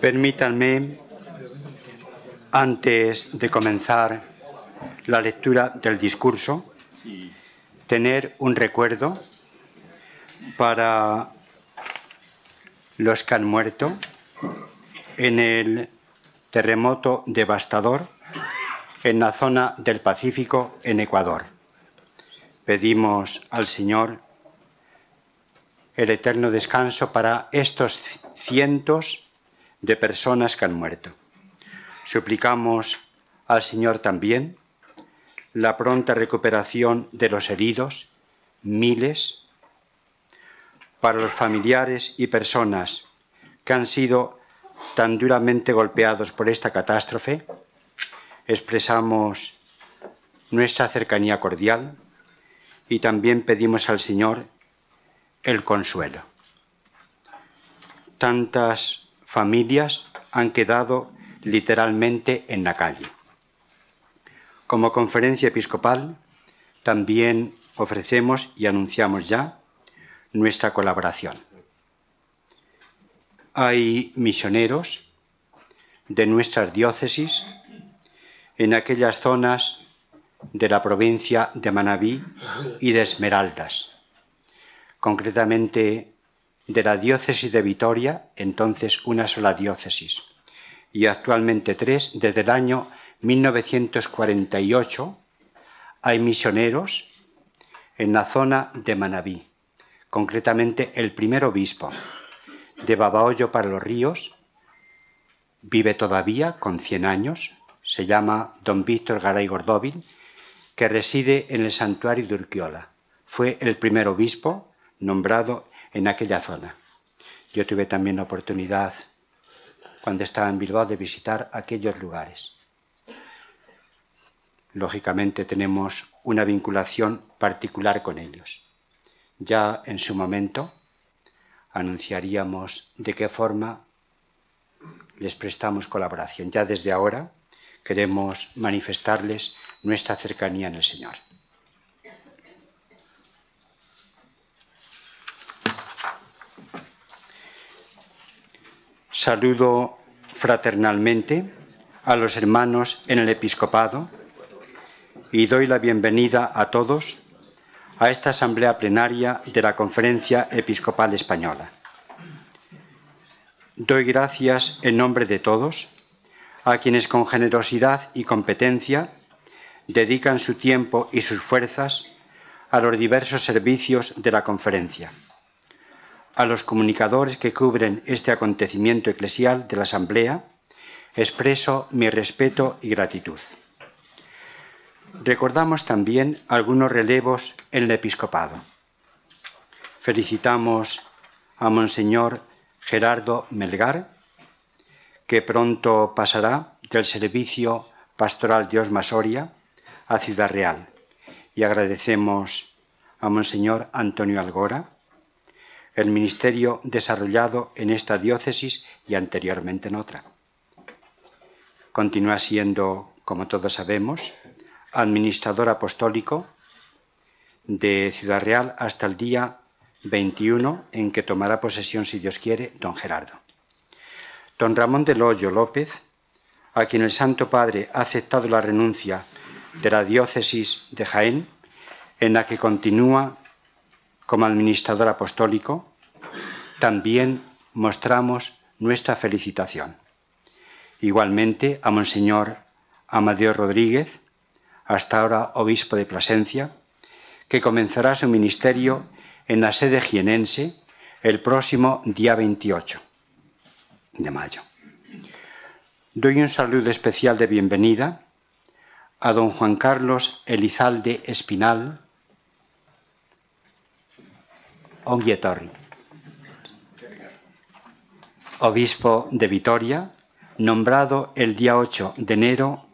Permítanme, antes de comenzar la lectura del discurso, tener un recuerdo para los que han muerto en el terremoto devastador en la zona del Pacífico en Ecuador. Pedimos al Señor el eterno descanso para estos cientos de personas que han muerto. Suplicamos al Señor también la pronta recuperación de los heridos, miles, para los familiares y personas que han sido tan duramente golpeados por esta catástrofe, expresamos nuestra cercanía cordial y también pedimos al Señor el consuelo. Tantas familias han quedado literalmente en la calle. Como conferencia episcopal, también ofrecemos y anunciamos ya nuestra colaboración. Hay misioneros de nuestras diócesis en aquellas zonas de la provincia de Manabí y de Esmeraldas, concretamente de la diócesis de Vitoria, entonces una sola diócesis, y actualmente tres, desde el año 1948 hay misioneros en la zona de Manabí, concretamente el primer obispo de Babahoyo para los Ríos, vive todavía con 100 años, se llama don Víctor Garay Gordóvil, que reside en el santuario de Urquiola. Fue el primer obispo nombrado en aquella zona. Yo tuve también la oportunidad, cuando estaba en Bilbao, de visitar aquellos lugares. Lógicamente tenemos una vinculación particular con ellos. Ya en su momento anunciaríamos de qué forma les prestamos colaboración. Ya desde ahora queremos manifestarles nuestra cercanía en el Señor. Saludo fraternalmente a los hermanos en el episcopado y doy la bienvenida a todos a esta asamblea plenaria de la Conferencia Episcopal Española. Doy gracias en nombre de todos a quienes con generosidad y competencia dedican su tiempo y sus fuerzas a los diversos servicios de la conferencia, a los comunicadores que cubren este acontecimiento eclesial de la Asamblea, expreso mi respeto y gratitud. Recordamos también algunos relevos en el episcopado. Felicitamos a Monseñor Gerardo Melgar, que pronto pasará del servicio pastoral de Osma Soria a Ciudad Real. Y agradecemos a Monseñor Antonio Algora el ministerio desarrollado en esta diócesis y anteriormente en otra. Continúa siendo, como todos sabemos, administrador apostólico de Ciudad Real hasta el día 21 en que tomará posesión, si Dios quiere, don Gerardo. Don Ramón de Loyo López, a quien el Santo Padre ha aceptado la renuncia de la diócesis de Jaén, en la que continúa como administrador apostólico, también mostramos nuestra felicitación. Igualmente a Monseñor Amadeo Rodríguez, hasta ahora obispo de Plasencia, que comenzará su ministerio en la sede jienense el próximo día 28 de mayo. Doy un saludo especial de bienvenida a don Juan Carlos Elizalde Espinal, Onguietorri, obispo de Vitoria, nombrado el día 8 de enero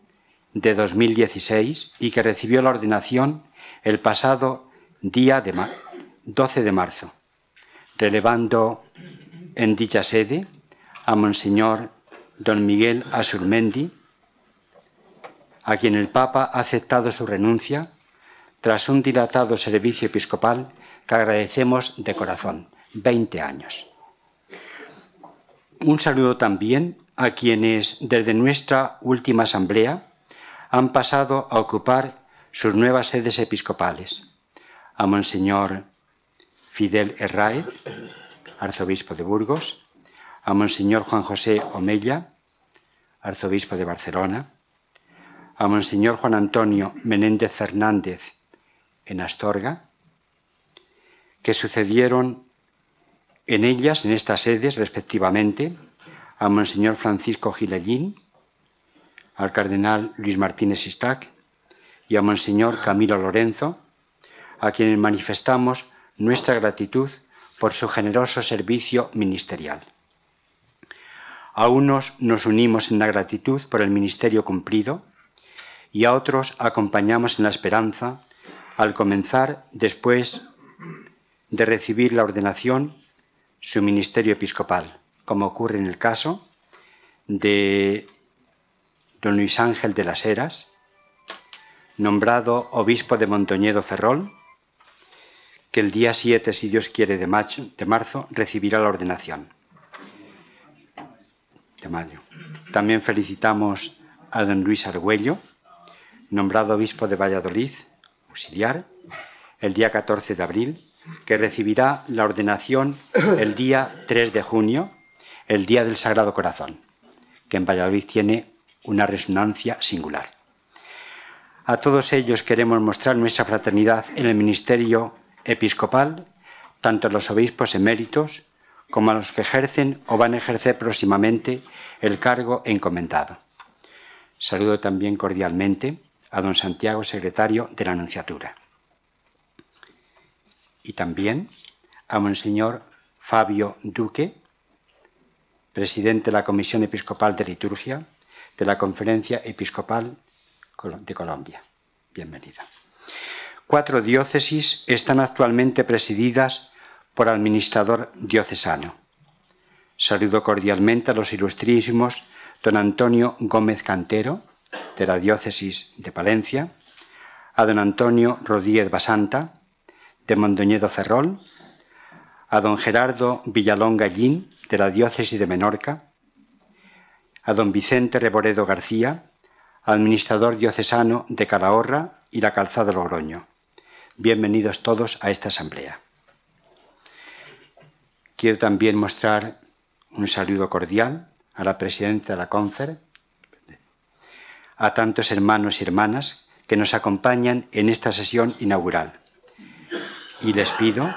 de 2016 y que recibió la ordenación el pasado día de 12 de marzo, relevando en dicha sede a Monseñor don Miguel Asurmendi, a quien el Papa ha aceptado su renuncia tras un dilatado servicio episcopal que agradecemos de corazón. 20 años. Un saludo también a quienes desde nuestra última asamblea han pasado a ocupar sus nuevas sedes episcopales. A Monseñor Fidel Herraez, arzobispo de Burgos, a Monseñor Juan José Omella, arzobispo de Barcelona, a Monseñor Juan Antonio Menéndez Fernández en Astorga, que sucedieron en ellas, en estas sedes, respectivamente, a Monseñor Francisco Gilellín, al Cardenal Luis Martínez Istac y a Monseñor Camilo Lorenzo, a quienes manifestamos nuestra gratitud por su generoso servicio ministerial. A unos nos unimos en la gratitud por el ministerio cumplido y a otros acompañamos en la esperanza al comenzar, después de recibir la ordenación, su ministerio episcopal, como ocurre en el caso de don Luis Ángel de las Heras, nombrado obispo de Montoñedo Ferrol, que el día 7, si Dios quiere, de, de marzo, recibirá la ordenación. De mayo. También felicitamos a don Luis Argüello, nombrado obispo de Valladolid, auxiliar, el día 14 de abril, que recibirá la ordenación el día 3 de junio, el día del Sagrado Corazón, que en Valladolid tiene una resonancia singular. A todos ellos queremos mostrar nuestra fraternidad en el ministerio episcopal, tanto a los obispos eméritos como a los que ejercen o van a ejercer próximamente el cargo encomendado. Saludo también cordialmente a don Santiago, secretario de la Anunciatura y también a Monseñor Fabio Duque, presidente de la Comisión Episcopal de Liturgia de la Conferencia Episcopal de Colombia. Bienvenida. Cuatro diócesis están actualmente presididas por administrador diocesano. Saludo cordialmente a los ilustrísimos don Antonio Gómez Cantero, de la diócesis de Palencia, a don Antonio Rodríguez Basanta, de Mondoñedo Ferrol, a don Gerardo Villalón Gallín, de la diócesis de Menorca, a don Vicente Reboredo García, administrador diocesano de Calahorra y la Calzada Logroño. Bienvenidos todos a esta asamblea. Quiero también mostrar un saludo cordial a la presidenta de la CONFER, a tantos hermanos y hermanas que nos acompañan en esta sesión inaugural y les pido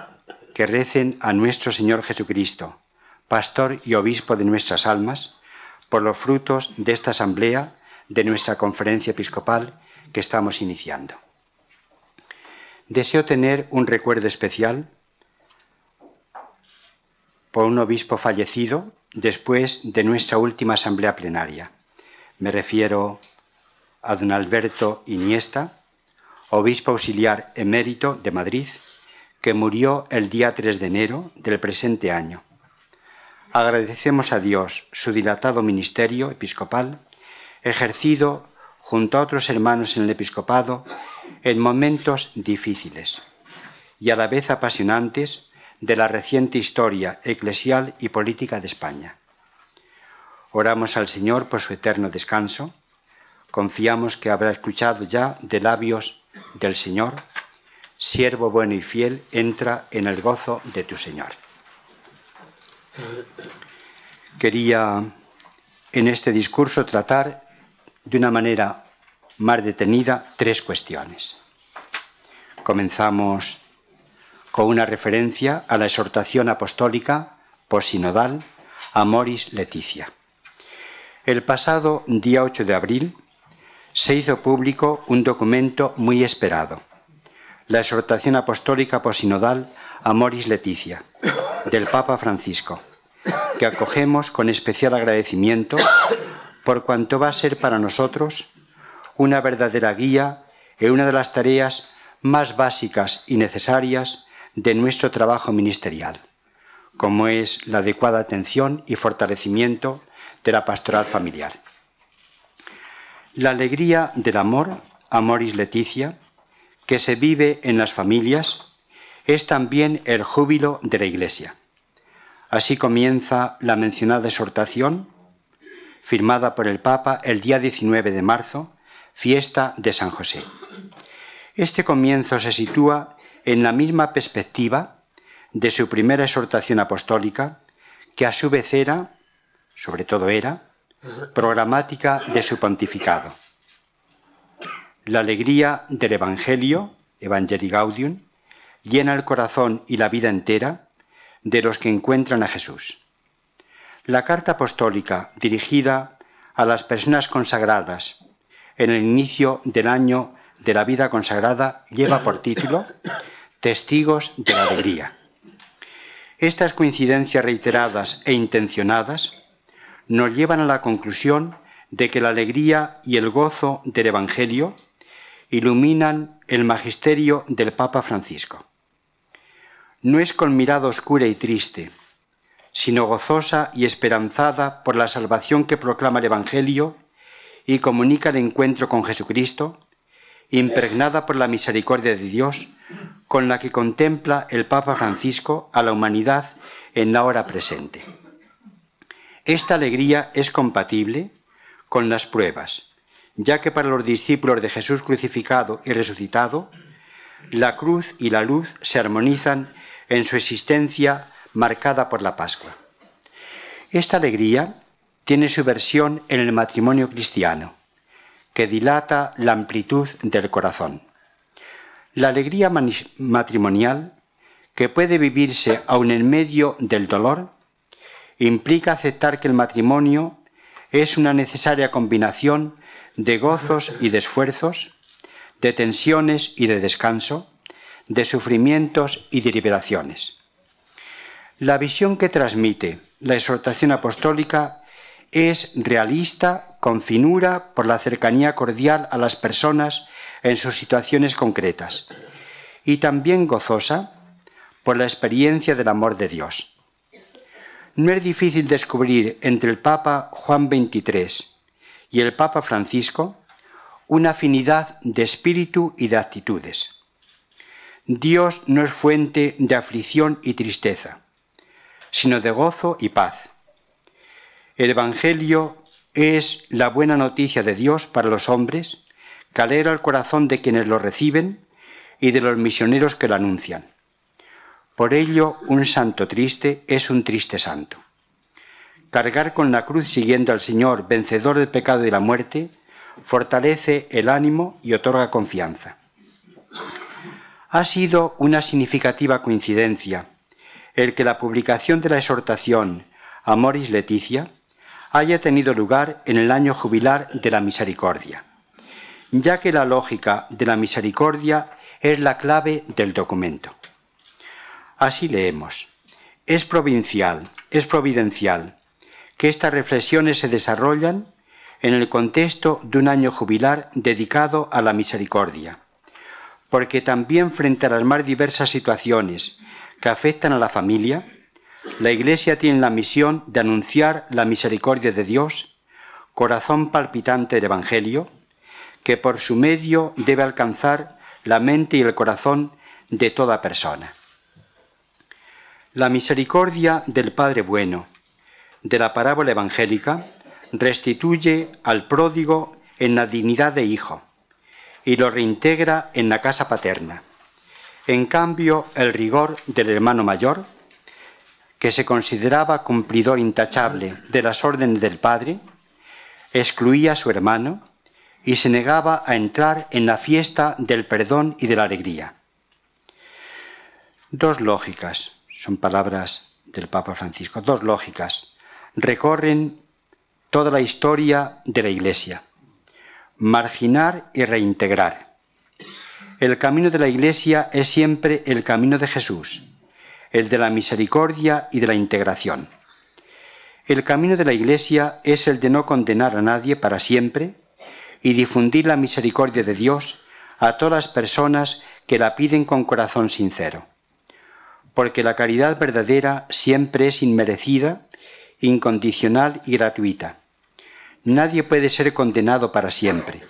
que recen a nuestro Señor Jesucristo, pastor y obispo de nuestras almas, por los frutos de esta asamblea de nuestra conferencia episcopal que estamos iniciando. Deseo tener un recuerdo especial por un obispo fallecido después de nuestra última asamblea plenaria. Me refiero a don Alberto Iniesta, obispo auxiliar emérito de Madrid, que murió el día 3 de enero del presente año. Agradecemos a Dios su dilatado ministerio episcopal, ejercido junto a otros hermanos en el episcopado en momentos difíciles y a la vez apasionantes de la reciente historia eclesial y política de España. Oramos al Señor por su eterno descanso. Confiamos que habrá escuchado ya de labios del Señor siervo bueno y fiel, entra en el gozo de tu Señor. Quería en este discurso tratar de una manera más detenida tres cuestiones. Comenzamos con una referencia a la exhortación apostólica posinodal Amoris Leticia. El pasado día 8 de abril se hizo público un documento muy esperado la exhortación apostólica posinodal Amoris Leticia del Papa Francisco, que acogemos con especial agradecimiento por cuanto va a ser para nosotros una verdadera guía en una de las tareas más básicas y necesarias de nuestro trabajo ministerial, como es la adecuada atención y fortalecimiento de la pastoral familiar. La alegría del amor, Amoris Leticia, que se vive en las familias es también el júbilo de la Iglesia. Así comienza la mencionada exhortación, firmada por el Papa el día 19 de marzo, fiesta de San José. Este comienzo se sitúa en la misma perspectiva de su primera exhortación apostólica, que a su vez era, sobre todo era, programática de su pontificado. La alegría del Evangelio, Evangelii Gaudium, llena el corazón y la vida entera de los que encuentran a Jesús. La carta apostólica dirigida a las personas consagradas en el inicio del año de la vida consagrada lleva por título Testigos de la Alegría. Estas coincidencias reiteradas e intencionadas nos llevan a la conclusión de que la alegría y el gozo del Evangelio iluminan el magisterio del Papa Francisco. No es con mirada oscura y triste, sino gozosa y esperanzada por la salvación que proclama el Evangelio y comunica el encuentro con Jesucristo, impregnada por la misericordia de Dios, con la que contempla el Papa Francisco a la humanidad en la hora presente. Esta alegría es compatible con las pruebas, ya que para los discípulos de Jesús crucificado y resucitado, la cruz y la luz se armonizan en su existencia marcada por la Pascua. Esta alegría tiene su versión en el matrimonio cristiano, que dilata la amplitud del corazón. La alegría matrimonial, que puede vivirse aun en medio del dolor, implica aceptar que el matrimonio es una necesaria combinación de gozos y de esfuerzos, de tensiones y de descanso, de sufrimientos y de liberaciones. La visión que transmite la exhortación apostólica es realista, con finura, por la cercanía cordial a las personas en sus situaciones concretas, y también gozosa por la experiencia del amor de Dios. No es difícil descubrir entre el Papa Juan XXIII y el Papa Francisco una afinidad de espíritu y de actitudes. Dios no es fuente de aflicción y tristeza, sino de gozo y paz. El Evangelio es la buena noticia de Dios para los hombres, que alegra el corazón de quienes lo reciben y de los misioneros que lo anuncian. Por ello, un santo triste es un triste santo. Cargar con la cruz siguiendo al Señor, vencedor del pecado y la muerte, fortalece el ánimo y otorga confianza. Ha sido una significativa coincidencia el que la publicación de la exhortación Amoris Leticia haya tenido lugar en el año jubilar de la misericordia, ya que la lógica de la misericordia es la clave del documento. Así leemos. Es provincial, es providencial que estas reflexiones se desarrollan en el contexto de un año jubilar dedicado a la misericordia, porque también frente a las más diversas situaciones que afectan a la familia, la Iglesia tiene la misión de anunciar la misericordia de Dios, corazón palpitante del Evangelio, que por su medio debe alcanzar la mente y el corazón de toda persona. La misericordia del Padre Bueno, de la parábola evangélica, restituye al pródigo en la dignidad de hijo y lo reintegra en la casa paterna. En cambio, el rigor del hermano mayor, que se consideraba cumplidor intachable de las órdenes del Padre, excluía a su hermano y se negaba a entrar en la fiesta del perdón y de la alegría. Dos lógicas son palabras del Papa Francisco, dos lógicas, recorren toda la historia de la Iglesia. Marginar y reintegrar. El camino de la Iglesia es siempre el camino de Jesús, el de la misericordia y de la integración. El camino de la Iglesia es el de no condenar a nadie para siempre y difundir la misericordia de Dios a todas las personas que la piden con corazón sincero porque la caridad verdadera siempre es inmerecida, incondicional y gratuita. Nadie puede ser condenado para siempre,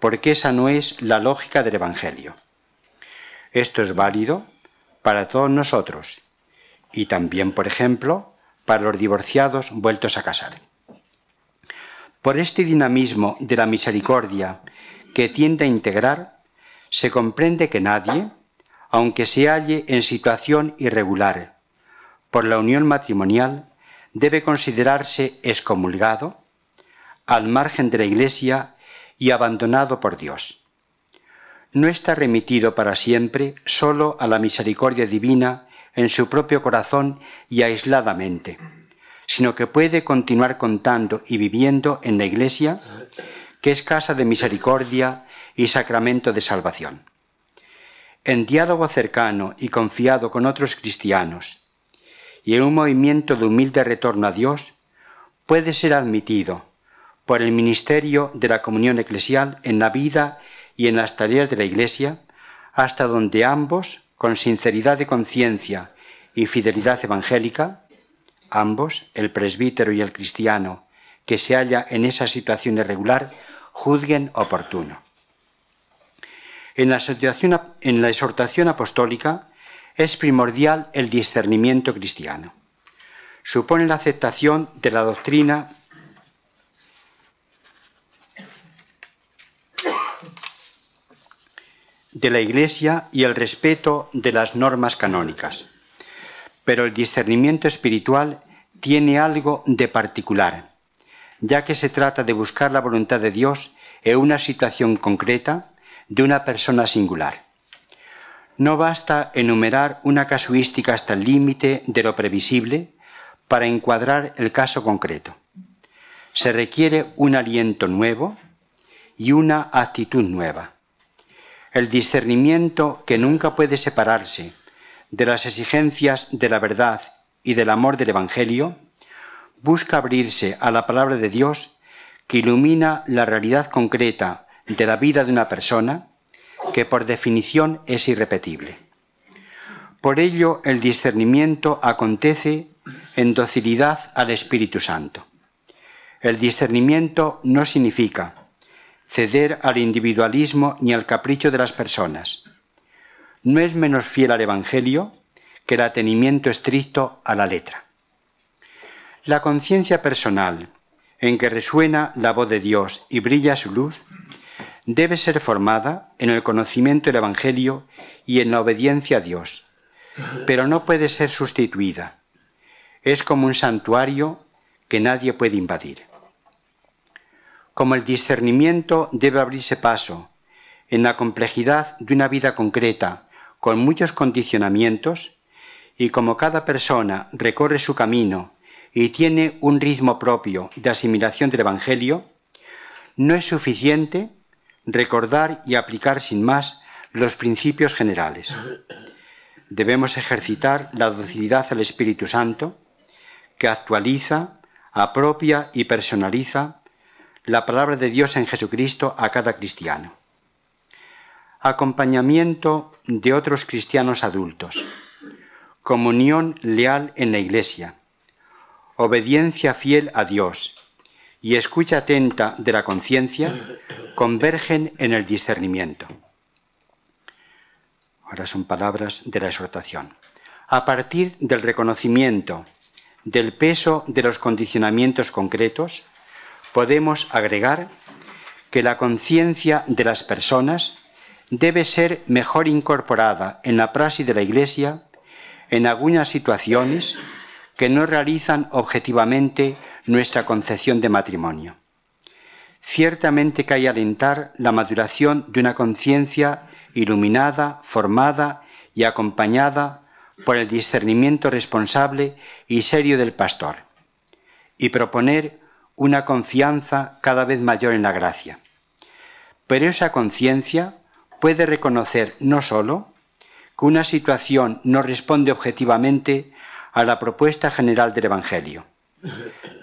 porque esa no es la lógica del Evangelio. Esto es válido para todos nosotros y también, por ejemplo, para los divorciados vueltos a casar. Por este dinamismo de la misericordia que tiende a integrar, se comprende que nadie, aunque se halle en situación irregular por la unión matrimonial, debe considerarse excomulgado, al margen de la Iglesia y abandonado por Dios. No está remitido para siempre solo a la misericordia divina en su propio corazón y aisladamente, sino que puede continuar contando y viviendo en la Iglesia, que es casa de misericordia y sacramento de salvación. En diálogo cercano y confiado con otros cristianos, y en un movimiento de humilde retorno a Dios, puede ser admitido por el ministerio de la comunión eclesial en la vida y en las tareas de la Iglesia, hasta donde ambos, con sinceridad de conciencia y fidelidad evangélica, ambos, el presbítero y el cristiano, que se halla en esa situación irregular, juzguen oportuno. En la, en la exhortación apostólica es primordial el discernimiento cristiano. Supone la aceptación de la doctrina de la Iglesia y el respeto de las normas canónicas. Pero el discernimiento espiritual tiene algo de particular, ya que se trata de buscar la voluntad de Dios en una situación concreta de una persona singular. No basta enumerar una casuística hasta el límite de lo previsible para encuadrar el caso concreto. Se requiere un aliento nuevo y una actitud nueva. El discernimiento que nunca puede separarse de las exigencias de la verdad y del amor del Evangelio busca abrirse a la palabra de Dios que ilumina la realidad concreta de la vida de una persona que por definición es irrepetible. Por ello el discernimiento acontece en docilidad al Espíritu Santo. El discernimiento no significa ceder al individualismo ni al capricho de las personas. No es menos fiel al Evangelio que el atenimiento estricto a la letra. La conciencia personal, en que resuena la voz de Dios y brilla su luz, debe ser formada en el conocimiento del Evangelio y en la obediencia a Dios, pero no puede ser sustituida. Es como un santuario que nadie puede invadir. Como el discernimiento debe abrirse paso en la complejidad de una vida concreta con muchos condicionamientos, y como cada persona recorre su camino y tiene un ritmo propio de asimilación del Evangelio, no es suficiente recordar y aplicar sin más los principios generales. Debemos ejercitar la docilidad al Espíritu Santo, que actualiza, apropia y personaliza la palabra de Dios en Jesucristo a cada cristiano. Acompañamiento de otros cristianos adultos. Comunión leal en la Iglesia. Obediencia fiel a Dios y escucha atenta de la conciencia convergen en el discernimiento. Ahora son palabras de la exhortación. A partir del reconocimiento del peso de los condicionamientos concretos, podemos agregar que la conciencia de las personas debe ser mejor incorporada en la praxis de la Iglesia en algunas situaciones que no realizan objetivamente nuestra concepción de matrimonio. Ciertamente hay alentar la maduración de una conciencia iluminada, formada y acompañada por el discernimiento responsable y serio del pastor, y proponer una confianza cada vez mayor en la gracia. Pero esa conciencia puede reconocer no sólo que una situación no responde objetivamente a la propuesta general del Evangelio,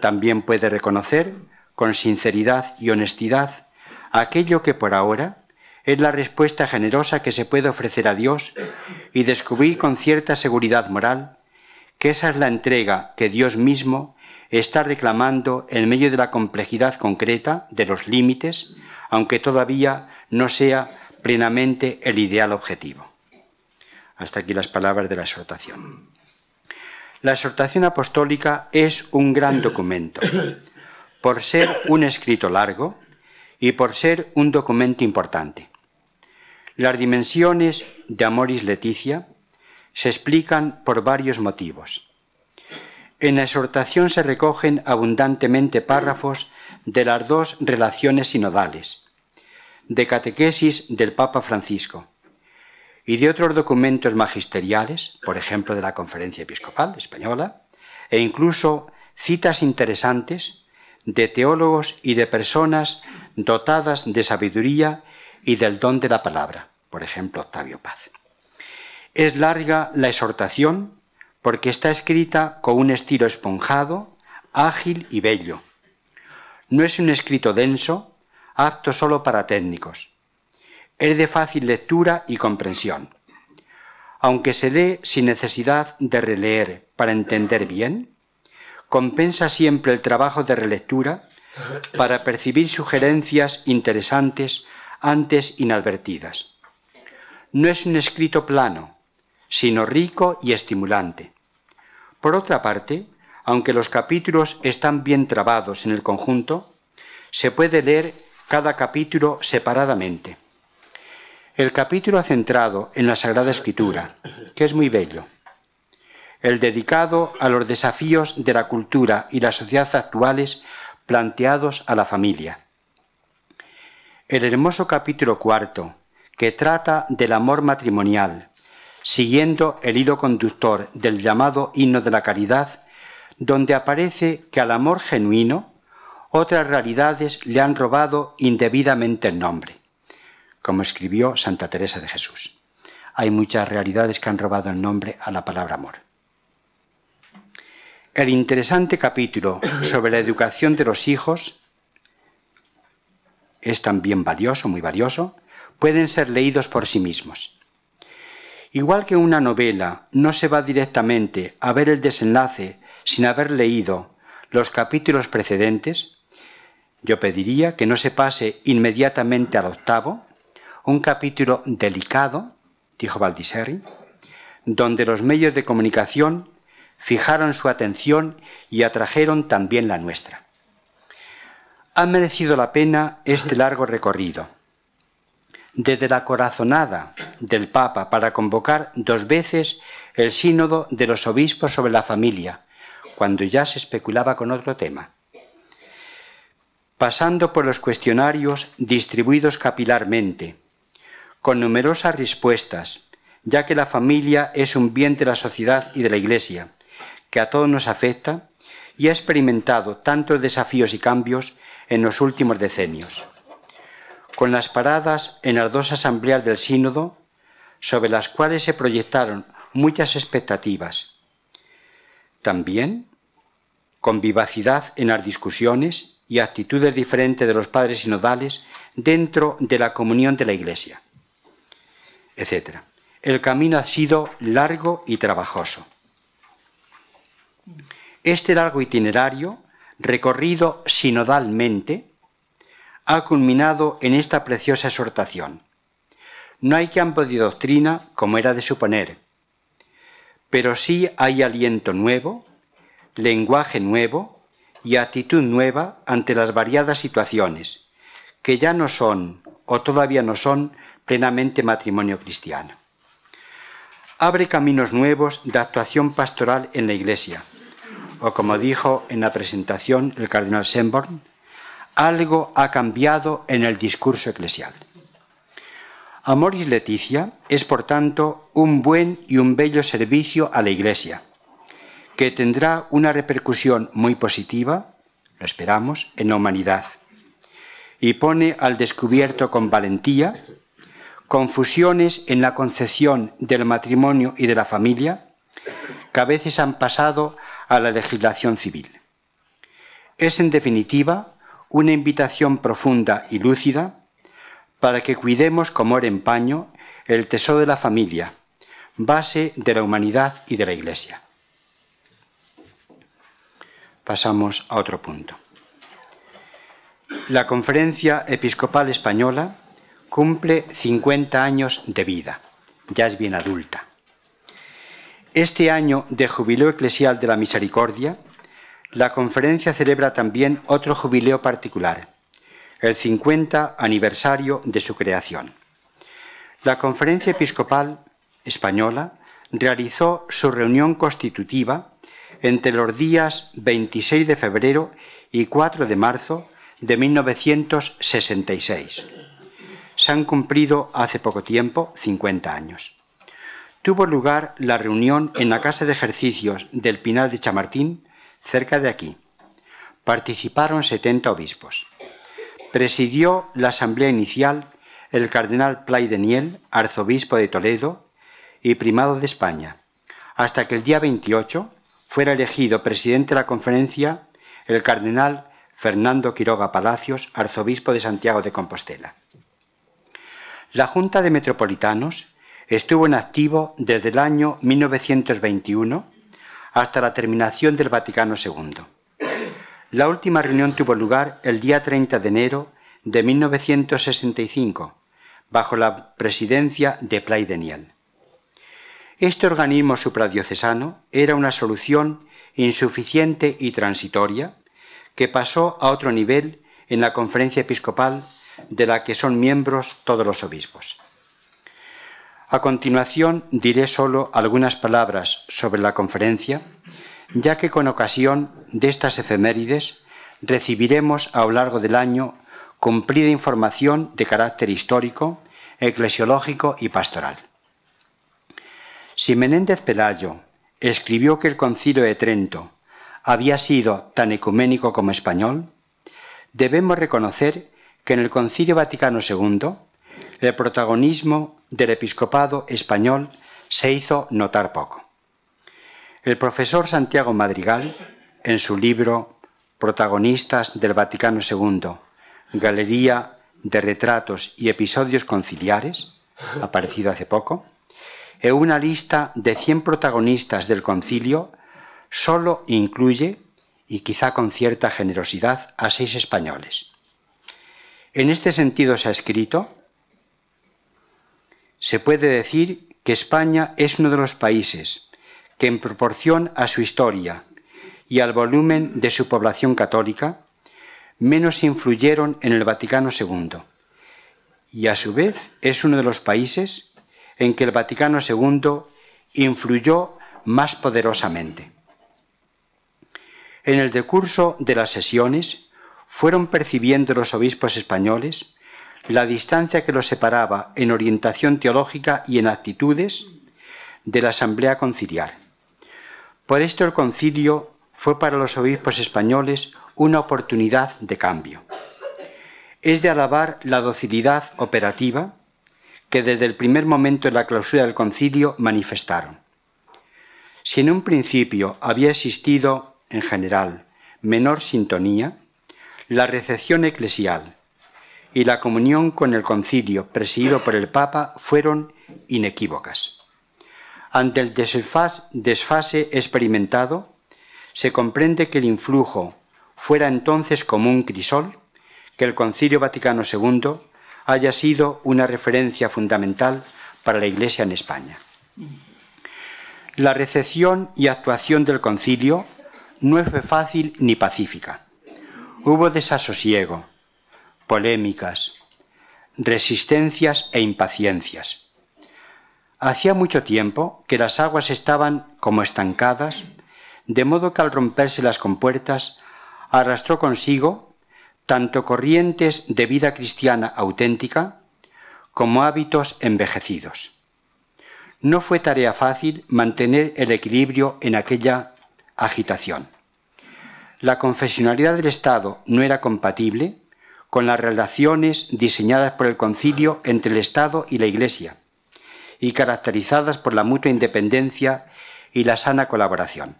también puede reconocer con sinceridad y honestidad aquello que por ahora es la respuesta generosa que se puede ofrecer a Dios y descubrir con cierta seguridad moral que esa es la entrega que Dios mismo está reclamando en medio de la complejidad concreta de los límites, aunque todavía no sea plenamente el ideal objetivo. Hasta aquí las palabras de la exhortación. La exhortación apostólica es un gran documento, por ser un escrito largo y por ser un documento importante. Las dimensiones de Amoris Leticia se explican por varios motivos. En la exhortación se recogen abundantemente párrafos de las dos relaciones sinodales, de catequesis del Papa Francisco y de otros documentos magisteriales, por ejemplo de la Conferencia Episcopal Española, e incluso citas interesantes de teólogos y de personas dotadas de sabiduría y del don de la palabra, por ejemplo Octavio Paz. Es larga la exhortación porque está escrita con un estilo esponjado, ágil y bello. No es un escrito denso, apto solo para técnicos. Es de fácil lectura y comprensión. Aunque se lee sin necesidad de releer para entender bien, compensa siempre el trabajo de relectura para percibir sugerencias interesantes antes inadvertidas. No es un escrito plano, sino rico y estimulante. Por otra parte, aunque los capítulos están bien trabados en el conjunto, se puede leer cada capítulo separadamente. El capítulo centrado en la Sagrada Escritura, que es muy bello. El dedicado a los desafíos de la cultura y la sociedad actuales planteados a la familia. El hermoso capítulo cuarto, que trata del amor matrimonial, siguiendo el hilo conductor del llamado himno de la caridad, donde aparece que al amor genuino otras realidades le han robado indebidamente el nombre, como escribió Santa Teresa de Jesús. Hay muchas realidades que han robado el nombre a la palabra amor. El interesante capítulo sobre la educación de los hijos es también valioso, muy valioso, pueden ser leídos por sí mismos. Igual que una novela no se va directamente a ver el desenlace sin haber leído los capítulos precedentes, yo pediría que no se pase inmediatamente al octavo, un capítulo delicado, dijo Valdiserri, donde los medios de comunicación fijaron su atención y atrajeron también la nuestra. Ha merecido la pena este largo recorrido. Desde la corazonada del Papa para convocar dos veces el sínodo de los obispos sobre la familia, cuando ya se especulaba con otro tema, pasando por los cuestionarios distribuidos capilarmente, con numerosas respuestas, ya que la familia es un bien de la sociedad y de la Iglesia, que a todos nos afecta y ha experimentado tantos desafíos y cambios en los últimos decenios. Con las paradas en las dos asambleas del sínodo, sobre las cuales se proyectaron muchas expectativas. También con vivacidad en las discusiones y actitudes diferentes de los padres sinodales dentro de la comunión de la Iglesia, etc. El camino ha sido largo y trabajoso. Este largo itinerario, recorrido sinodalmente, ha culminado en esta preciosa exhortación. No hay campo de doctrina como era de suponer, pero sí hay aliento nuevo, lenguaje nuevo y actitud nueva ante las variadas situaciones, que ya no son o todavía no son plenamente matrimonio cristiano. Abre caminos nuevos de actuación pastoral en la Iglesia o como dijo en la presentación el cardenal Semborn, algo ha cambiado en el discurso eclesial. Amoris Leticia es, por tanto, un buen y un bello servicio a la Iglesia, que tendrá una repercusión muy positiva, lo esperamos, en la humanidad, y pone al descubierto con valentía confusiones en la concepción del matrimonio y de la familia, que a veces han pasado a la legislación civil. Es, en definitiva, una invitación profunda y lúcida para que cuidemos como en paño el tesoro de la familia, base de la humanidad y de la Iglesia. Pasamos a otro punto. La Conferencia Episcopal Española cumple 50 años de vida, ya es bien adulta. Este año de jubileo eclesial de la misericordia, la conferencia celebra también otro jubileo particular, el 50 aniversario de su creación. La conferencia episcopal española realizó su reunión constitutiva entre los días 26 de febrero y 4 de marzo de 1966. Se han cumplido hace poco tiempo 50 años. Tuvo lugar la reunión en la Casa de Ejercicios del Pinar de Chamartín, cerca de aquí. Participaron 70 obispos. Presidió la asamblea inicial el cardenal Play arzobispo de Toledo y primado de España, hasta que el día 28 fuera elegido presidente de la conferencia el cardenal Fernando Quiroga Palacios, arzobispo de Santiago de Compostela. La Junta de Metropolitanos estuvo en activo desde el año 1921 hasta la terminación del Vaticano II. La última reunión tuvo lugar el día 30 de enero de 1965, bajo la presidencia de Play Deniel. Este organismo supradiocesano era una solución insuficiente y transitoria que pasó a otro nivel en la conferencia episcopal de la que son miembros todos los obispos. A continuación diré solo algunas palabras sobre la conferencia, ya que con ocasión de estas efemérides recibiremos a lo largo del año cumplida información de carácter histórico, eclesiológico y pastoral. Si Menéndez Pelayo escribió que el concilio de Trento había sido tan ecuménico como español, debemos reconocer que en el Concilio Vaticano II el protagonismo del episcopado español se hizo notar poco. El profesor Santiago Madrigal, en su libro Protagonistas del Vaticano II, Galería de Retratos y Episodios Conciliares, aparecido hace poco, en una lista de 100 protagonistas del concilio solo incluye, y quizá con cierta generosidad, a seis españoles. En este sentido se ha escrito, se puede decir que España es uno de los países que en proporción a su historia y al volumen de su población católica, menos influyeron en el Vaticano II, y a su vez es uno de los países en que el Vaticano II influyó más poderosamente. En el decurso de las sesiones fueron percibiendo los obispos españoles la distancia que los separaba en orientación teológica y en actitudes de la Asamblea Conciliar. Por esto el concilio fue para los obispos españoles una oportunidad de cambio. Es de alabar la docilidad operativa que desde el primer momento de la clausura del concilio manifestaron. Si en un principio había existido en general menor sintonía, la recepción eclesial y la comunión con el concilio presidido por el Papa fueron inequívocas. Ante el desfase experimentado, se comprende que el influjo fuera entonces como un crisol, que el Concilio Vaticano II haya sido una referencia fundamental para la Iglesia en España. La recepción y actuación del concilio no fue fácil ni pacífica. Hubo desasosiego, polémicas, resistencias e impaciencias. Hacía mucho tiempo que las aguas estaban como estancadas, de modo que al romperse las compuertas arrastró consigo tanto corrientes de vida cristiana auténtica como hábitos envejecidos. No fue tarea fácil mantener el equilibrio en aquella agitación. La confesionalidad del Estado no era compatible con las relaciones diseñadas por el concilio entre el Estado y la Iglesia y caracterizadas por la mutua independencia y la sana colaboración.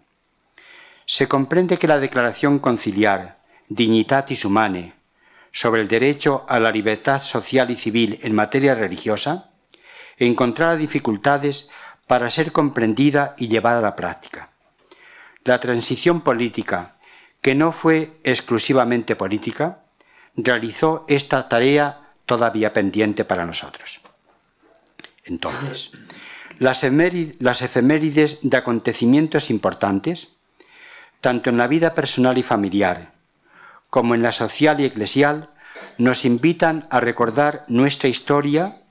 Se comprende que la declaración conciliar Dignitatis Humanae sobre el derecho a la libertad social y civil en materia religiosa encontrara dificultades para ser comprendida y llevada a la práctica. La transición política, que no fue exclusivamente política, realizó esta tarea todavía pendiente para nosotros. Entonces, Las efemérides de acontecimientos importantes, tanto en la vida personal y familiar como en la social y eclesial, nos invitan a recordar nuestra historia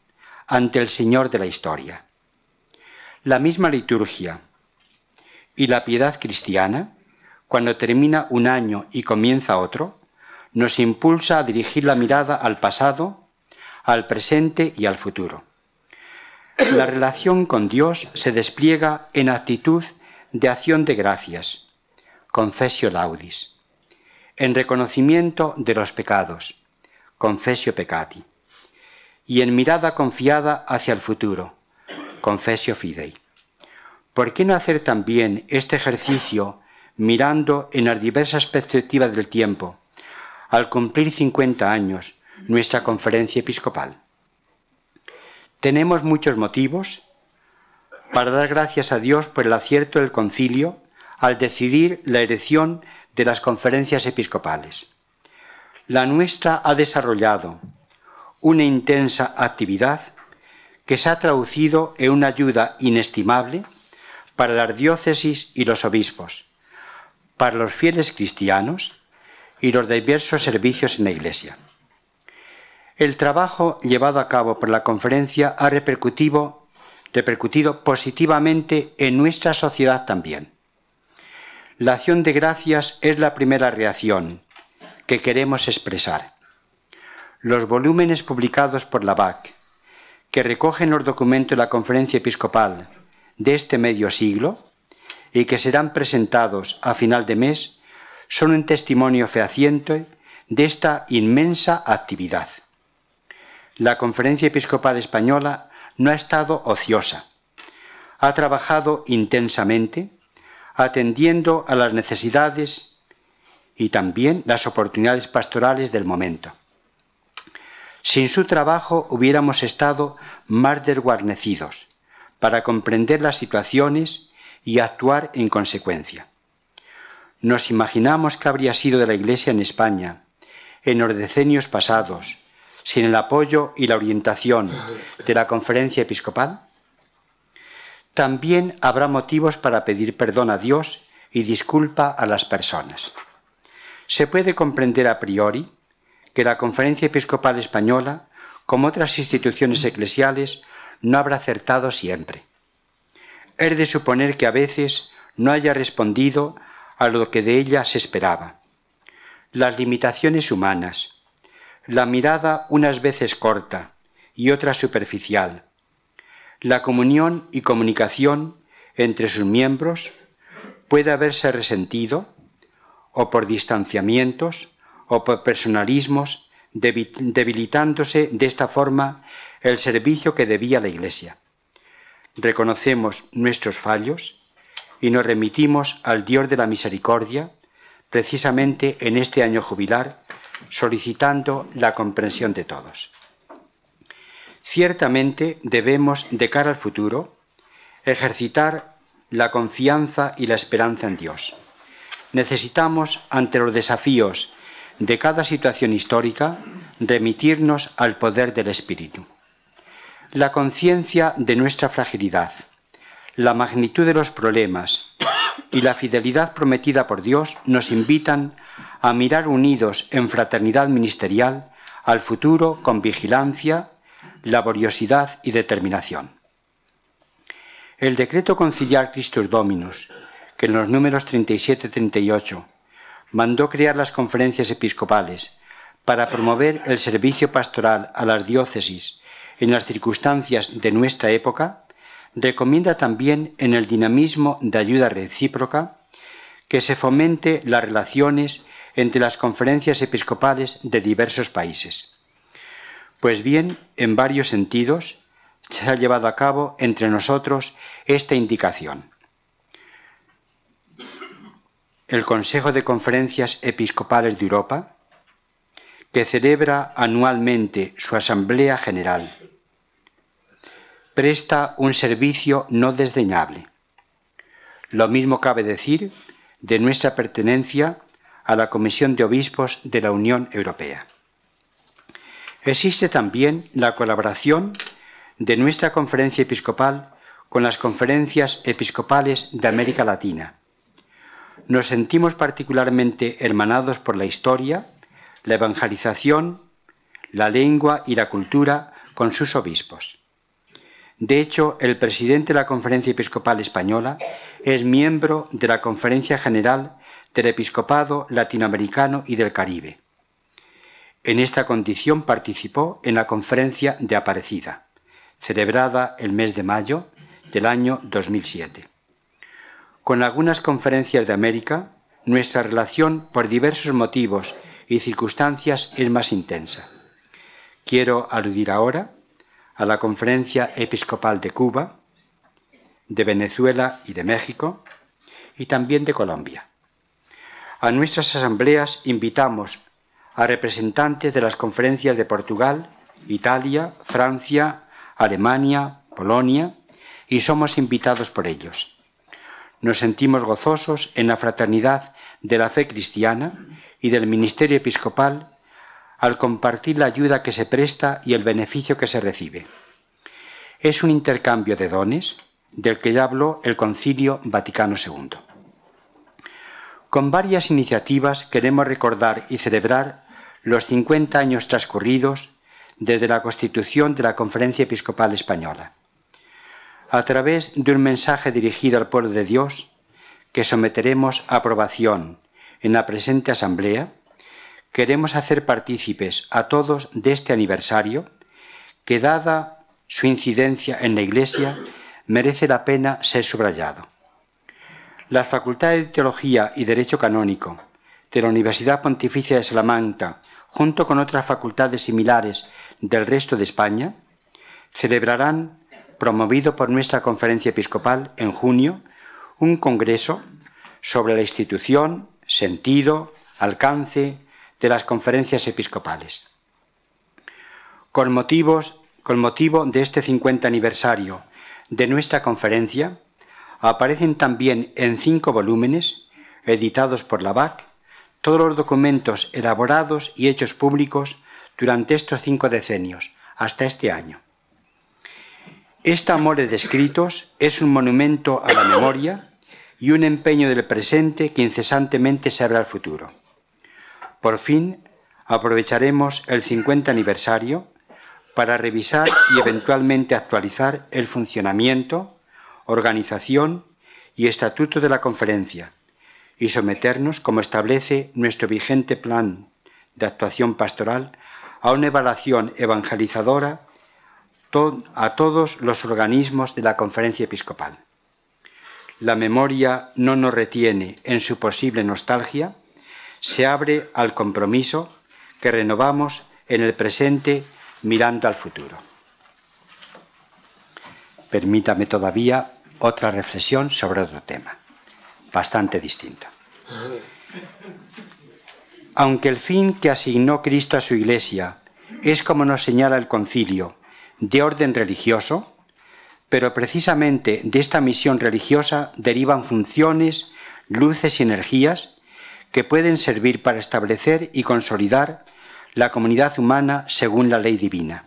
ante el Señor de la historia. La misma liturgia y la piedad cristiana, cuando termina un año y comienza otro, nos impulsa a dirigir la mirada al pasado, al presente y al futuro. La relación con Dios se despliega en actitud de acción de gracias, confesio laudis, en reconocimiento de los pecados, confesio peccati, y en mirada confiada hacia el futuro, confesio fidei. ¿Por qué no hacer también este ejercicio mirando en las diversas perspectivas del tiempo, al cumplir 50 años nuestra conferencia episcopal. Tenemos muchos motivos para dar gracias a Dios por el acierto del concilio al decidir la erección de las conferencias episcopales. La nuestra ha desarrollado una intensa actividad que se ha traducido en una ayuda inestimable para las diócesis y los obispos, para los fieles cristianos y los diversos servicios en la Iglesia. El trabajo llevado a cabo por la conferencia ha repercutido, repercutido positivamente en nuestra sociedad también. La acción de gracias es la primera reacción que queremos expresar. Los volúmenes publicados por la BAC, que recogen los documentos de la conferencia episcopal de este medio siglo y que serán presentados a final de mes, son un testimonio fehaciente de esta inmensa actividad. La Conferencia Episcopal Española no ha estado ociosa. Ha trabajado intensamente, atendiendo a las necesidades y también las oportunidades pastorales del momento. Sin su trabajo hubiéramos estado más desguarnecidos para comprender las situaciones y actuar en consecuencia. Nos imaginamos que habría sido de la Iglesia en España, en los decenios pasados, sin el apoyo y la orientación de la conferencia episcopal? También habrá motivos para pedir perdón a Dios y disculpa a las personas. Se puede comprender a priori que la conferencia episcopal española, como otras instituciones eclesiales, no habrá acertado siempre. Es de suponer que a veces no haya respondido a lo que de ella se esperaba. Las limitaciones humanas, la mirada unas veces corta y otras superficial, la comunión y comunicación entre sus miembros puede haberse resentido o por distanciamientos o por personalismos, debilitándose de esta forma el servicio que debía la Iglesia. Reconocemos nuestros fallos y nos remitimos al Dios de la Misericordia, precisamente en este año jubilar, solicitando la comprensión de todos. Ciertamente debemos, de cara al futuro, ejercitar la confianza y la esperanza en Dios. Necesitamos, ante los desafíos de cada situación histórica, remitirnos al poder del Espíritu. La conciencia de nuestra fragilidad, la magnitud de los problemas y la fidelidad prometida por Dios nos invitan a mirar unidos en fraternidad ministerial al futuro con vigilancia, laboriosidad y determinación. El decreto conciliar Christus Dominus, que en los números 37-38 mandó crear las conferencias episcopales para promover el servicio pastoral a las diócesis en las circunstancias de nuestra época, recomienda también en el dinamismo de ayuda recíproca que se fomente las relaciones entre las conferencias episcopales de diversos países. Pues bien, en varios sentidos se ha llevado a cabo entre nosotros esta indicación. El Consejo de Conferencias Episcopales de Europa, que celebra anualmente su Asamblea General, presta un servicio no desdeñable. Lo mismo cabe decir de nuestra pertenencia a la Comisión de Obispos de la Unión Europea. Existe también la colaboración de nuestra conferencia episcopal con las conferencias episcopales de América Latina. Nos sentimos particularmente hermanados por la historia, la evangelización, la lengua y la cultura con sus obispos. De hecho, el presidente de la Conferencia Episcopal Española es miembro de la Conferencia General del Episcopado Latinoamericano y del Caribe. En esta condición participó en la Conferencia de Aparecida, celebrada el mes de mayo del año 2007. Con algunas conferencias de América, nuestra relación por diversos motivos y circunstancias es más intensa. Quiero aludir ahora a la Conferencia Episcopal de Cuba, de Venezuela y de México, y también de Colombia. A nuestras asambleas invitamos a representantes de las conferencias de Portugal, Italia, Francia, Alemania, Polonia, y somos invitados por ellos. Nos sentimos gozosos en la fraternidad de la fe cristiana y del ministerio episcopal al compartir la ayuda que se presta y el beneficio que se recibe. Es un intercambio de dones del que ya habló el Concilio Vaticano II. Con varias iniciativas queremos recordar y celebrar los 50 años transcurridos desde la constitución de la Conferencia Episcopal Española. A través de un mensaje dirigido al pueblo de Dios, que someteremos a aprobación en la presente Asamblea, queremos hacer partícipes a todos de este aniversario que, dada su incidencia en la Iglesia, merece la pena ser subrayado. Las facultades de Teología y Derecho Canónico de la Universidad Pontificia de Salamanca, junto con otras facultades similares del resto de España, celebrarán, promovido por nuestra conferencia episcopal en junio, un congreso sobre la institución, sentido, alcance, de las conferencias episcopales. Con, con motivo de este 50 aniversario de nuestra conferencia, aparecen también en cinco volúmenes, editados por la BAC, todos los documentos elaborados y hechos públicos durante estos cinco decenios, hasta este año. Esta mole de escritos es un monumento a la memoria y un empeño del presente que incesantemente se abre al futuro. Por fin, aprovecharemos el 50 aniversario para revisar y eventualmente actualizar el funcionamiento, organización y estatuto de la conferencia y someternos, como establece nuestro vigente plan de actuación pastoral, a una evaluación evangelizadora a todos los organismos de la conferencia episcopal. La memoria no nos retiene en su posible nostalgia, se abre al compromiso que renovamos en el presente mirando al futuro. Permítame todavía otra reflexión sobre otro tema, bastante distinto. Aunque el fin que asignó Cristo a su Iglesia es, como nos señala el concilio, de orden religioso, pero precisamente de esta misión religiosa derivan funciones, luces y energías que pueden servir para establecer y consolidar la comunidad humana según la ley divina.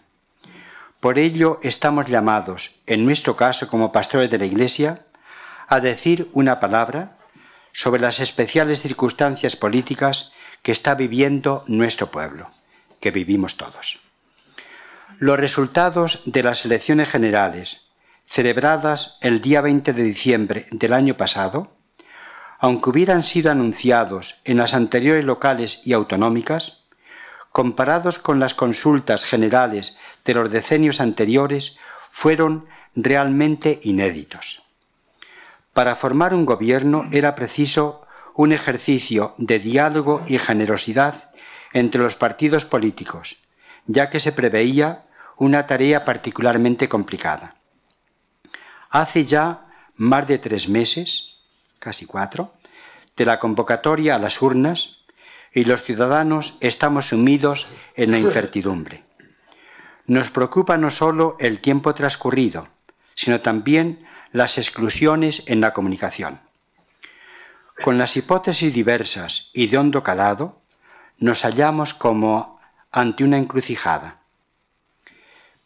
Por ello estamos llamados, en nuestro caso como pastores de la Iglesia, a decir una palabra sobre las especiales circunstancias políticas que está viviendo nuestro pueblo, que vivimos todos. Los resultados de las elecciones generales, celebradas el día 20 de diciembre del año pasado, aunque hubieran sido anunciados en las anteriores locales y autonómicas, comparados con las consultas generales de los decenios anteriores, fueron realmente inéditos. Para formar un gobierno era preciso un ejercicio de diálogo y generosidad entre los partidos políticos, ya que se preveía una tarea particularmente complicada. Hace ya más de tres meses, casi cuatro, de la convocatoria a las urnas y los ciudadanos estamos sumidos en la incertidumbre. Nos preocupa no solo el tiempo transcurrido, sino también las exclusiones en la comunicación. Con las hipótesis diversas y de hondo calado, nos hallamos como ante una encrucijada.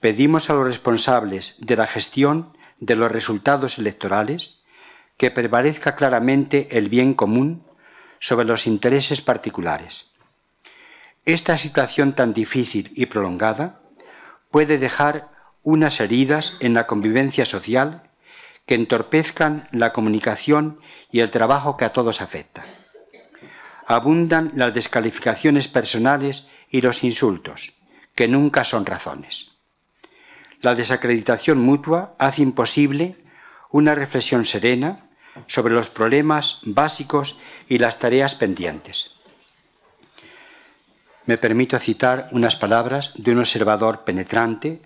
Pedimos a los responsables de la gestión de los resultados electorales, que prevalezca claramente el bien común sobre los intereses particulares. Esta situación tan difícil y prolongada puede dejar unas heridas en la convivencia social que entorpezcan la comunicación y el trabajo que a todos afecta. Abundan las descalificaciones personales y los insultos, que nunca son razones. La desacreditación mutua hace imposible una reflexión serena sobre los problemas básicos y las tareas pendientes. Me permito citar unas palabras de un observador penetrante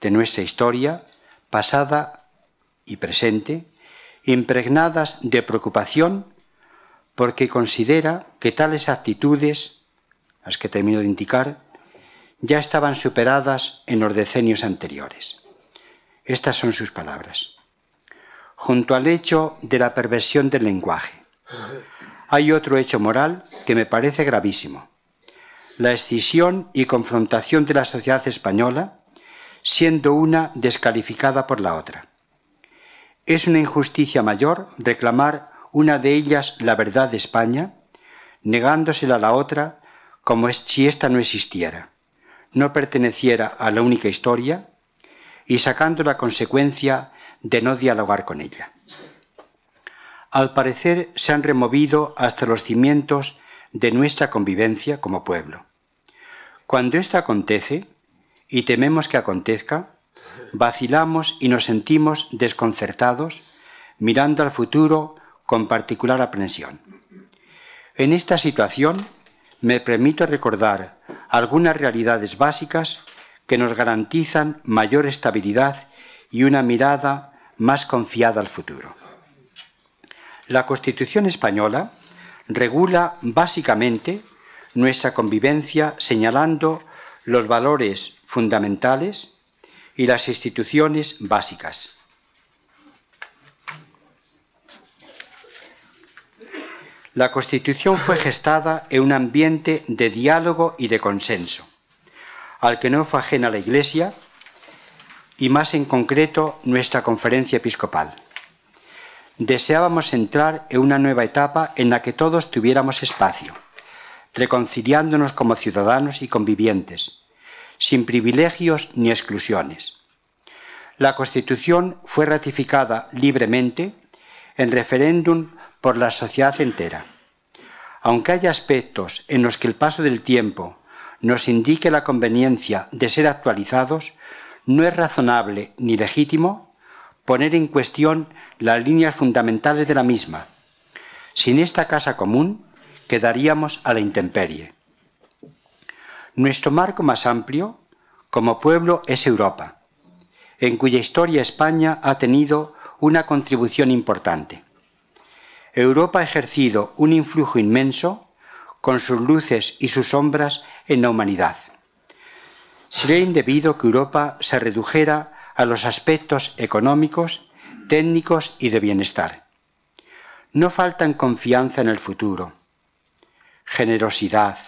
de nuestra historia, pasada y presente, impregnadas de preocupación porque considera que tales actitudes, las que termino de indicar, ya estaban superadas en los decenios anteriores. Estas son sus palabras. Junto al hecho de la perversión del lenguaje, hay otro hecho moral que me parece gravísimo. La escisión y confrontación de la sociedad española, siendo una descalificada por la otra. Es una injusticia mayor reclamar una de ellas la verdad de España, negándosela a la otra como si ésta no existiera no perteneciera a la única historia y sacando la consecuencia de no dialogar con ella. Al parecer se han removido hasta los cimientos de nuestra convivencia como pueblo. Cuando esto acontece, y tememos que acontezca, vacilamos y nos sentimos desconcertados mirando al futuro con particular aprensión. En esta situación me permito recordar algunas realidades básicas que nos garantizan mayor estabilidad y una mirada más confiada al futuro. La Constitución española regula básicamente nuestra convivencia señalando los valores fundamentales y las instituciones básicas. La Constitución fue gestada en un ambiente de diálogo y de consenso, al que no fue ajena la Iglesia y más en concreto nuestra conferencia episcopal. Deseábamos entrar en una nueva etapa en la que todos tuviéramos espacio, reconciliándonos como ciudadanos y convivientes, sin privilegios ni exclusiones. La Constitución fue ratificada libremente en referéndum por la sociedad entera. Aunque haya aspectos en los que el paso del tiempo nos indique la conveniencia de ser actualizados, no es razonable ni legítimo poner en cuestión las líneas fundamentales de la misma. Sin esta casa común, quedaríamos a la intemperie. Nuestro marco más amplio, como pueblo, es Europa, en cuya historia España ha tenido una contribución importante. Europa ha ejercido un influjo inmenso con sus luces y sus sombras en la humanidad. Sería indebido que Europa se redujera a los aspectos económicos, técnicos y de bienestar. No faltan confianza en el futuro, generosidad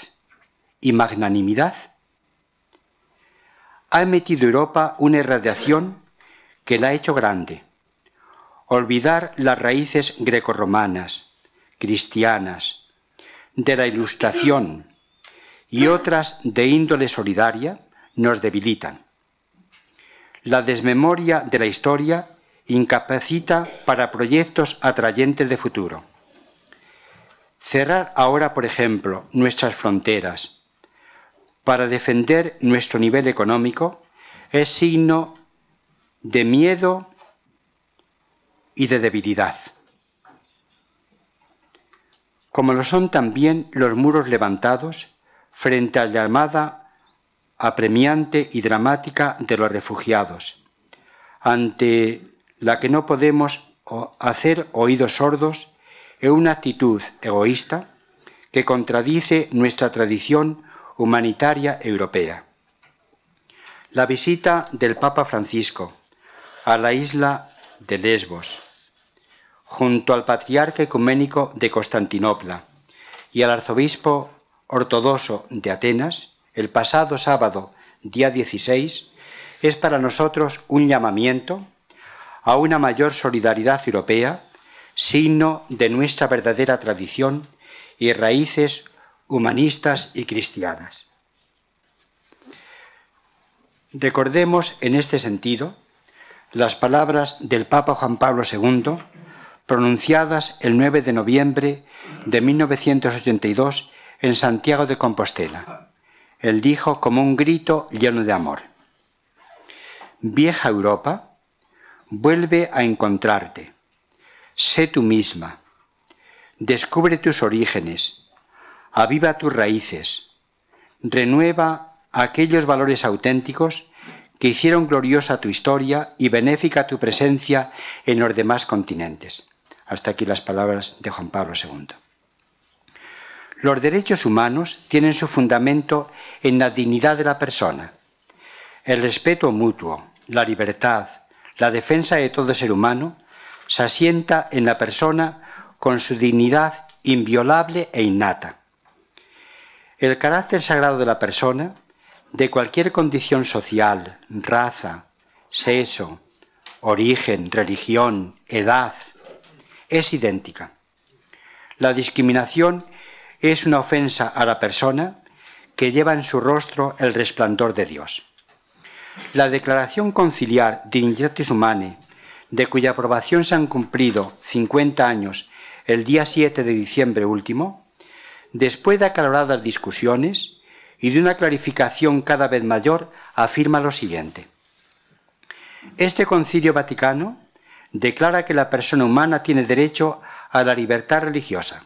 y magnanimidad. Ha emitido Europa una irradiación que la ha hecho grande olvidar las raíces grecorromanas, cristianas, de la Ilustración y otras de índole solidaria nos debilitan. La desmemoria de la historia incapacita para proyectos atrayentes de futuro. Cerrar ahora, por ejemplo, nuestras fronteras para defender nuestro nivel económico es signo de miedo y de debilidad, como lo son también los muros levantados frente a la llamada apremiante y dramática de los refugiados, ante la que no podemos hacer oídos sordos en una actitud egoísta que contradice nuestra tradición humanitaria europea. La visita del Papa Francisco a la isla de Lesbos junto al patriarca ecuménico de Constantinopla y al arzobispo ortodoxo de Atenas, el pasado sábado, día 16, es para nosotros un llamamiento a una mayor solidaridad europea, signo de nuestra verdadera tradición y raíces humanistas y cristianas. Recordemos en este sentido las palabras del Papa Juan Pablo II, pronunciadas el 9 de noviembre de 1982 en Santiago de Compostela. Él dijo como un grito lleno de amor. Vieja Europa, vuelve a encontrarte. Sé tú misma. Descubre tus orígenes. Aviva tus raíces. Renueva aquellos valores auténticos que hicieron gloriosa tu historia y benéfica tu presencia en los demás continentes. Hasta aquí las palabras de Juan Pablo II. Los derechos humanos tienen su fundamento en la dignidad de la persona, el respeto mutuo, la libertad, la defensa de todo ser humano se asienta en la persona con su dignidad inviolable e innata. El carácter sagrado de la persona, de cualquier condición social, raza, sexo, origen, religión, edad, es idéntica. La discriminación es una ofensa a la persona que lleva en su rostro el resplandor de Dios. La Declaración Conciliar Dignitatis Humanae, de cuya aprobación se han cumplido 50 años el día 7 de diciembre último, después de acaloradas discusiones y de una clarificación cada vez mayor, afirma lo siguiente. Este concilio vaticano declara que la persona humana tiene derecho a la libertad religiosa.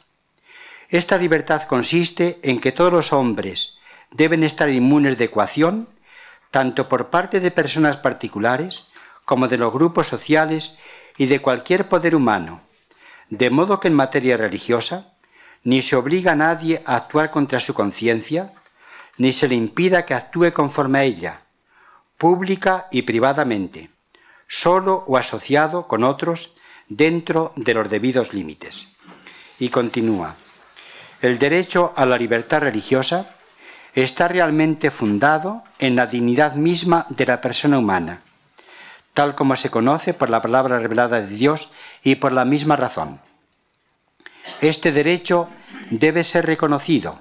Esta libertad consiste en que todos los hombres deben estar inmunes de ecuación tanto por parte de personas particulares como de los grupos sociales y de cualquier poder humano, de modo que en materia religiosa ni se obliga a nadie a actuar contra su conciencia, ni se le impida que actúe conforme a ella, pública y privadamente, solo o asociado con otros dentro de los debidos límites. Y continúa, el derecho a la libertad religiosa está realmente fundado en la dignidad misma de la persona humana, tal como se conoce por la palabra revelada de Dios y por la misma razón. Este derecho debe ser reconocido,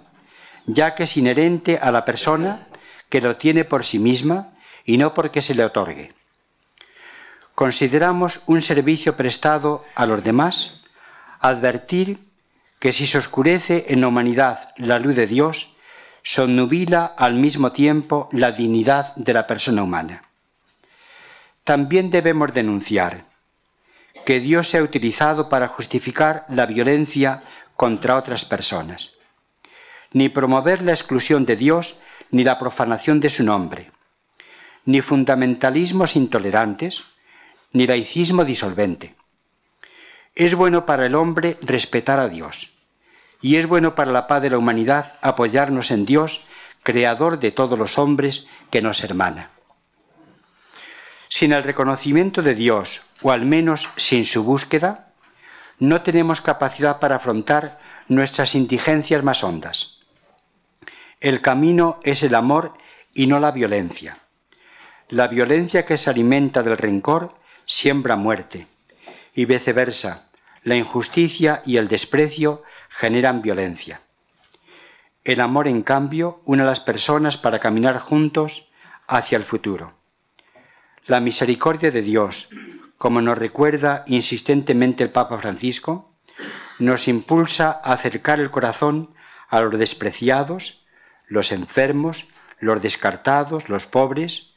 ya que es inherente a la persona que lo tiene por sí misma y no porque se le otorgue. Consideramos un servicio prestado a los demás advertir que si se oscurece en la humanidad la luz de Dios, sonnubila al mismo tiempo la dignidad de la persona humana. También debemos denunciar que Dios se ha utilizado para justificar la violencia contra otras personas, ni promover la exclusión de Dios ni la profanación de su nombre, ni fundamentalismos intolerantes, ni laicismo disolvente. Es bueno para el hombre respetar a Dios y es bueno para la paz de la humanidad apoyarnos en Dios, creador de todos los hombres, que nos hermana. Sin el reconocimiento de Dios, o al menos sin su búsqueda, no tenemos capacidad para afrontar nuestras indigencias más hondas. El camino es el amor y no la violencia. La violencia que se alimenta del rencor siembra muerte, y viceversa, la injusticia y el desprecio generan violencia. El amor, en cambio, une a las personas para caminar juntos hacia el futuro. La misericordia de Dios, como nos recuerda insistentemente el Papa Francisco, nos impulsa a acercar el corazón a los despreciados, los enfermos, los descartados, los pobres,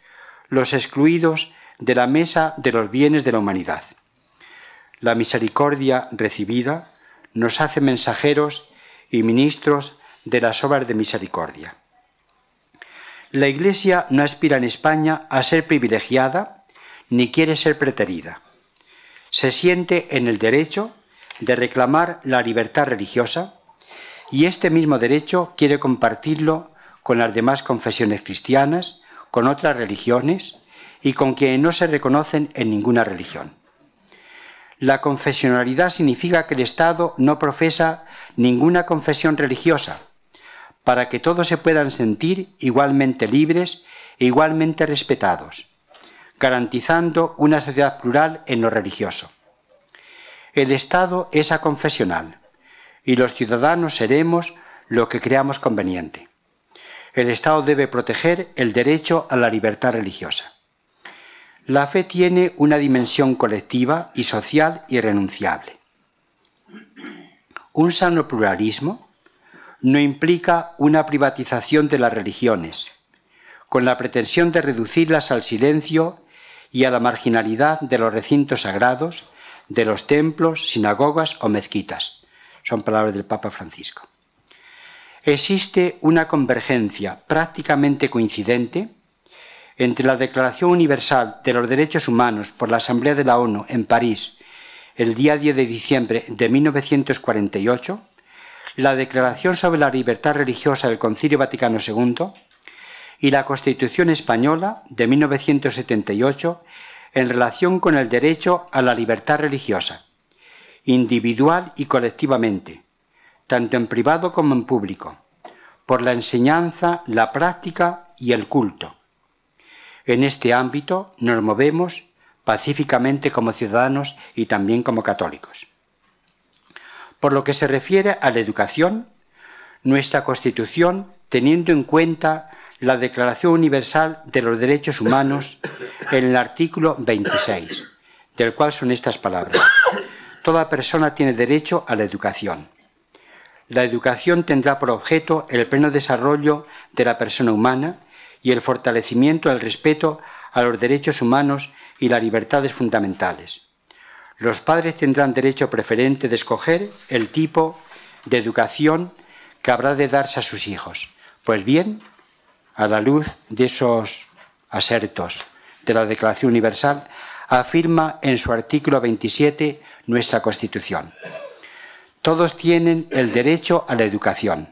los excluidos de la mesa de los bienes de la humanidad. La misericordia recibida nos hace mensajeros y ministros de las obras de misericordia. La Iglesia no aspira en España a ser privilegiada ni quiere ser preterida. Se siente en el derecho de reclamar la libertad religiosa y este mismo derecho quiere compartirlo con las demás confesiones cristianas, con otras religiones y con quienes no se reconocen en ninguna religión. La confesionalidad significa que el Estado no profesa ninguna confesión religiosa, para que todos se puedan sentir igualmente libres e igualmente respetados, garantizando una sociedad plural en lo religioso. El Estado es aconfesional y los ciudadanos seremos lo que creamos conveniente. El Estado debe proteger el derecho a la libertad religiosa. La fe tiene una dimensión colectiva y social irrenunciable. Un sano pluralismo no implica una privatización de las religiones, con la pretensión de reducirlas al silencio y a la marginalidad de los recintos sagrados, de los templos, sinagogas o mezquitas. Son palabras del Papa Francisco. Existe una convergencia prácticamente coincidente entre la Declaración Universal de los Derechos Humanos por la Asamblea de la ONU en París el día 10 de diciembre de 1948, la Declaración sobre la Libertad Religiosa del Concilio Vaticano II y la Constitución Española de 1978 en relación con el derecho a la libertad religiosa, individual y colectivamente, tanto en privado como en público, por la enseñanza, la práctica y el culto. En este ámbito nos movemos pacíficamente como ciudadanos y también como católicos. Por lo que se refiere a la educación, nuestra Constitución, teniendo en cuenta la Declaración Universal de los Derechos Humanos en el artículo 26, del cual son estas palabras. Toda persona tiene derecho a la educación. La educación tendrá por objeto el pleno desarrollo de la persona humana y el fortalecimiento del respeto a los derechos humanos y las libertades fundamentales. Los padres tendrán derecho preferente de escoger el tipo de educación que habrá de darse a sus hijos. Pues bien, a la luz de esos asertos de la Declaración Universal, afirma en su artículo 27 nuestra Constitución. Todos tienen el derecho a la educación.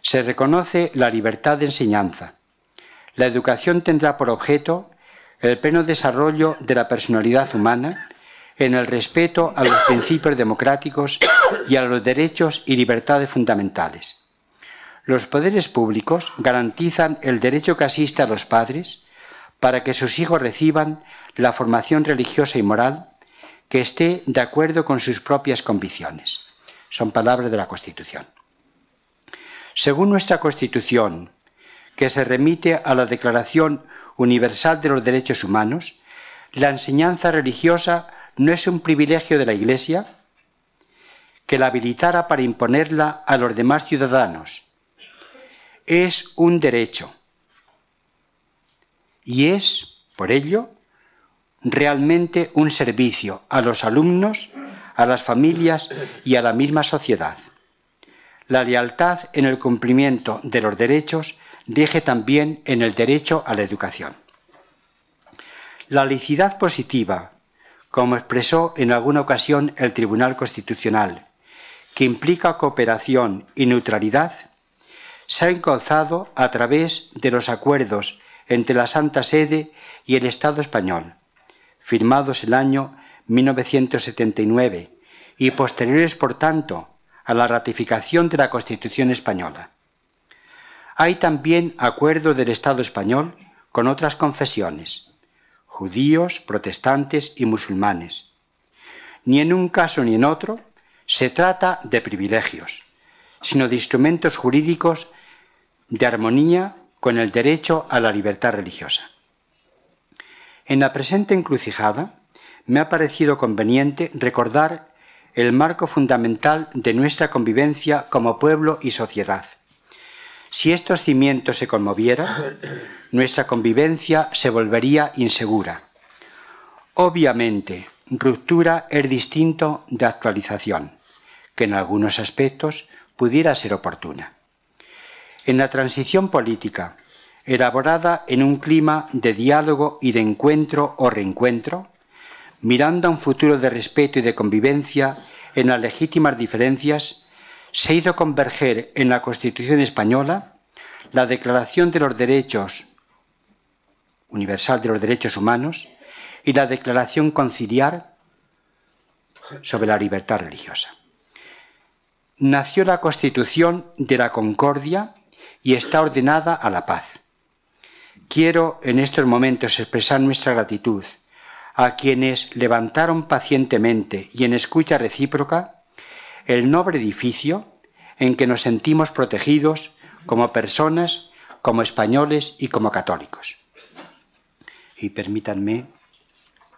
Se reconoce la libertad de enseñanza. La educación tendrá por objeto el pleno desarrollo de la personalidad humana en el respeto a los principios democráticos y a los derechos y libertades fundamentales. Los poderes públicos garantizan el derecho que asiste a los padres para que sus hijos reciban la formación religiosa y moral que esté de acuerdo con sus propias convicciones. Son palabras de la Constitución. Según nuestra Constitución, que se remite a la Declaración Universal de los Derechos Humanos, la enseñanza religiosa no es un privilegio de la Iglesia que la habilitara para imponerla a los demás ciudadanos, es un derecho y es, por ello, realmente un servicio a los alumnos, a las familias y a la misma sociedad. La lealtad en el cumplimiento de los derechos deje también en el derecho a la educación. La licidad positiva, como expresó en alguna ocasión el Tribunal Constitucional, que implica cooperación y neutralidad, se ha encauzado a través de los acuerdos entre la Santa Sede y el Estado español, firmados el año 1979 y posteriores, por tanto, a la ratificación de la Constitución española. Hay también acuerdo del Estado español con otras confesiones, judíos, protestantes y musulmanes. Ni en un caso ni en otro se trata de privilegios, sino de instrumentos jurídicos de armonía con el derecho a la libertad religiosa. En la presente encrucijada me ha parecido conveniente recordar el marco fundamental de nuestra convivencia como pueblo y sociedad. Si estos cimientos se conmovieran, nuestra convivencia se volvería insegura. Obviamente, ruptura es distinto de actualización, que en algunos aspectos pudiera ser oportuna en la transición política, elaborada en un clima de diálogo y de encuentro o reencuentro, mirando a un futuro de respeto y de convivencia en las legítimas diferencias, se hizo converger en la Constitución española la Declaración de los Derechos Universal de los Derechos Humanos y la Declaración Conciliar sobre la Libertad Religiosa. Nació la Constitución de la Concordia y está ordenada a la paz, quiero en estos momentos expresar nuestra gratitud a quienes levantaron pacientemente y en escucha recíproca el noble edificio en que nos sentimos protegidos como personas, como españoles y como católicos. Y permítanme,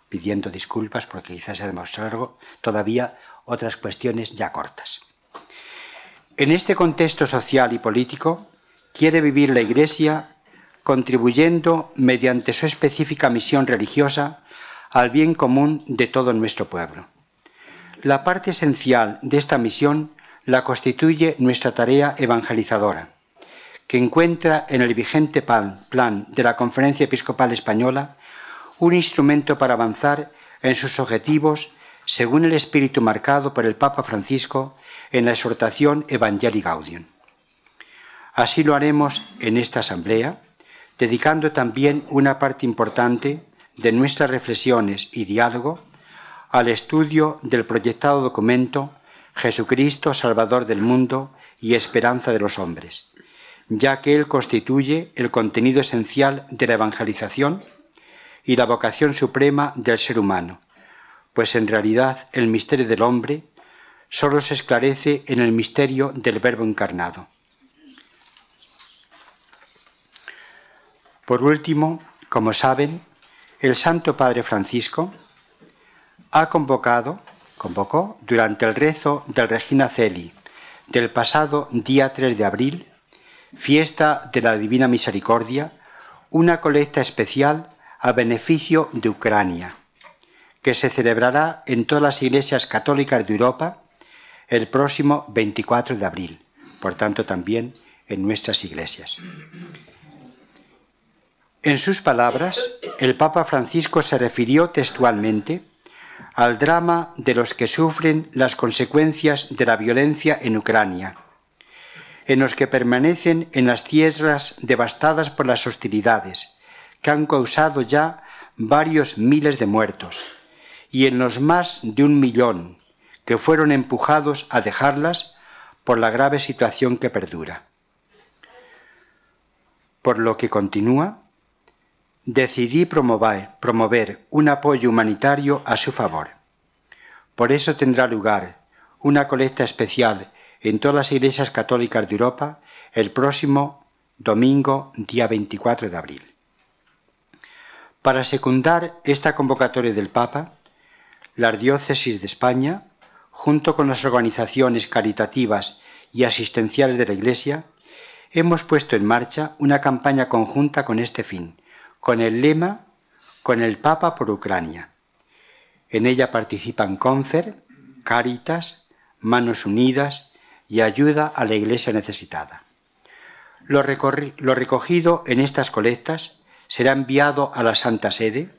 pidiendo disculpas porque quizás se demostrado todavía otras cuestiones ya cortas. En este contexto social y político quiere vivir la Iglesia contribuyendo mediante su específica misión religiosa al bien común de todo nuestro pueblo. La parte esencial de esta misión la constituye nuestra tarea evangelizadora, que encuentra en el vigente plan, de la Conferencia Episcopal Española un instrumento para avanzar en sus objetivos según el espíritu marcado por el Papa Francisco en la exhortación Evangelii Gaudium. Así lo haremos en esta asamblea, dedicando también una parte importante de nuestras reflexiones y diálogo al estudio del proyectado documento Jesucristo, Salvador del mundo y esperanza de los hombres, ya que Él constituye el contenido esencial de la evangelización y la vocación suprema del ser humano, pues en realidad el misterio del hombre solo se esclarece en el misterio del Verbo encarnado. Por último, como saben, el Santo Padre Francisco ha convocado, convocó durante el rezo del Regina Celi del pasado día 3 de abril, fiesta de la Divina Misericordia, una colecta especial a beneficio de Ucrania que se celebrará en todas las iglesias católicas de Europa el próximo 24 de abril, por tanto también en nuestras iglesias. En sus palabras, el Papa Francisco se refirió textualmente al drama de los que sufren las consecuencias de la violencia en Ucrania, en los que permanecen en las tierras devastadas por las hostilidades, que han causado ya varios miles de muertos, y en los más de un millón que fueron empujados a dejarlas por la grave situación que perdura. Por lo que continúa, decidí promover, un apoyo humanitario a su favor. Por eso tendrá lugar una colecta especial en todas las iglesias católicas de Europa el próximo domingo, día 24 de abril. Para secundar esta convocatoria del Papa, la Ardiócesis de España, junto con las organizaciones caritativas y asistenciales de la Iglesia, hemos puesto en marcha una campaña conjunta con este fin, con el lema Con el Papa por Ucrania. En ella participan Confer, Caritas, Manos Unidas y Ayuda a la Iglesia Necesitada. Lo, lo recogido en estas colectas será enviado a la Santa Sede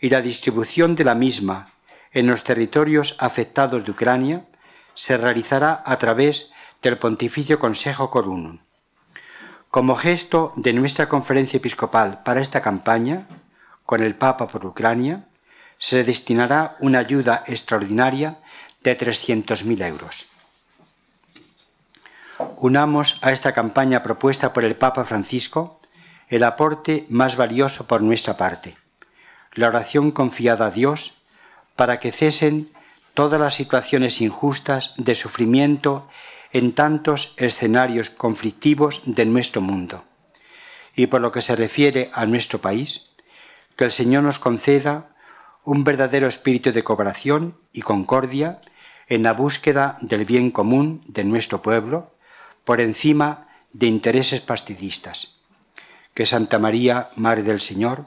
y la distribución de la misma en los territorios afectados de Ucrania se realizará a través del Pontificio Consejo Corunum. Como gesto de nuestra conferencia episcopal para esta campaña, con el Papa por Ucrania, se destinará una ayuda extraordinaria de 300.000 euros. Unamos a esta campaña propuesta por el Papa Francisco el aporte más valioso por nuestra parte, la oración confiada a Dios para que cesen todas las situaciones injustas de sufrimiento en tantos escenarios conflictivos de nuestro mundo. Y por lo que se refiere a nuestro país, que el Señor nos conceda un verdadero espíritu de cooperación y concordia en la búsqueda del bien común de nuestro pueblo, por encima de intereses partidistas. Que Santa María, Madre del Señor,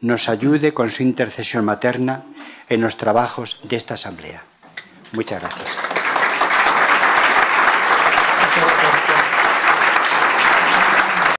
nos ayude con su intercesión materna en los trabajos de esta Asamblea. Muchas gracias.